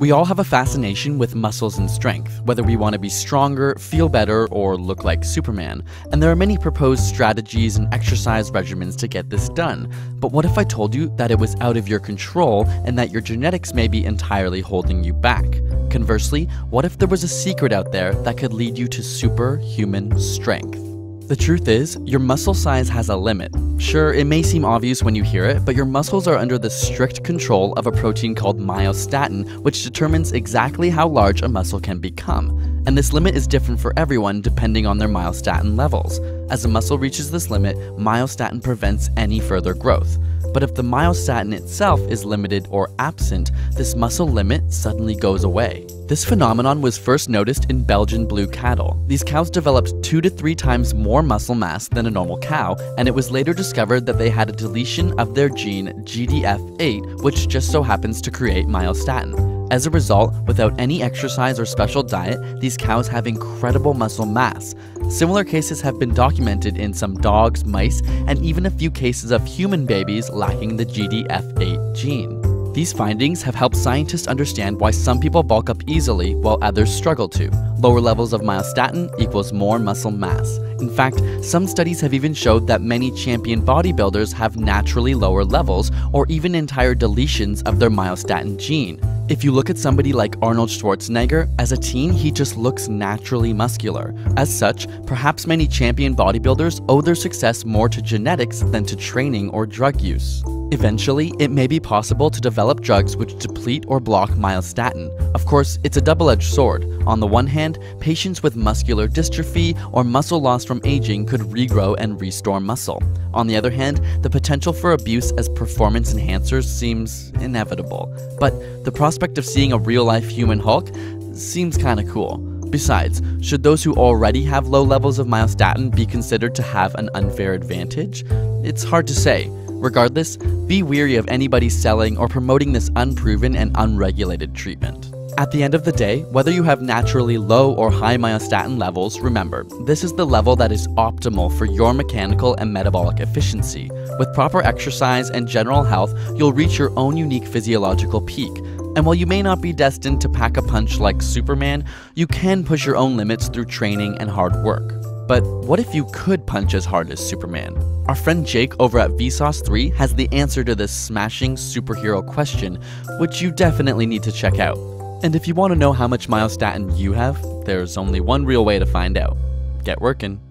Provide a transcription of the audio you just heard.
We all have a fascination with muscles and strength, whether we want to be stronger, feel better, or look like Superman. And there are many proposed strategies and exercise regimens to get this done. But what if I told you that it was out of your control and that your genetics may be entirely holding you back? Conversely, what if there was a secret out there that could lead you to superhuman strength? The truth is, your muscle size has a limit. Sure, it may seem obvious when you hear it, but your muscles are under the strict control of a protein called myostatin, which determines exactly how large a muscle can become. And this limit is different for everyone depending on their myostatin levels. As a muscle reaches this limit, myostatin prevents any further growth. But if the myostatin itself is limited or absent, this muscle limit suddenly goes away. This phenomenon was first noticed in Belgian blue cattle. These cows developed two to three times more muscle mass than a normal cow, and it was later discovered that they had a deletion of their gene GDF8, which just so happens to create myostatin. As a result, without any exercise or special diet, these cows have incredible muscle mass. Similar cases have been documented in some dogs, mice, and even a few cases of human babies lacking the GDF8 gene. These findings have helped scientists understand why some people bulk up easily while others struggle to. Lower levels of myostatin equals more muscle mass. In fact, some studies have even showed that many champion bodybuilders have naturally lower levels or even entire deletions of their myostatin gene. If you look at somebody like Arnold Schwarzenegger, as a teen he just looks naturally muscular. As such, perhaps many champion bodybuilders owe their success more to genetics than to training or drug use. Eventually, it may be possible to develop drugs which deplete or block myostatin. Of course, it's a double-edged sword. On the one hand, patients with muscular dystrophy or muscle loss from aging could regrow and restore muscle. On the other hand, the potential for abuse as performance enhancers seems inevitable. But the prospect of seeing a real-life human Hulk seems kinda cool. Besides, should those who already have low levels of myostatin be considered to have an unfair advantage? It's hard to say. Regardless, be weary of anybody selling or promoting this unproven and unregulated treatment. At the end of the day, whether you have naturally low or high myostatin levels, remember, this is the level that is optimal for your mechanical and metabolic efficiency. With proper exercise and general health, you'll reach your own unique physiological peak. And while you may not be destined to pack a punch like Superman, you can push your own limits through training and hard work. But what if you could punch as hard as Superman? Our friend Jake over at Vsauce3 has the answer to this smashing superhero question, which you definitely need to check out. And if you want to know how much myostatin you have, there's only one real way to find out. Get working.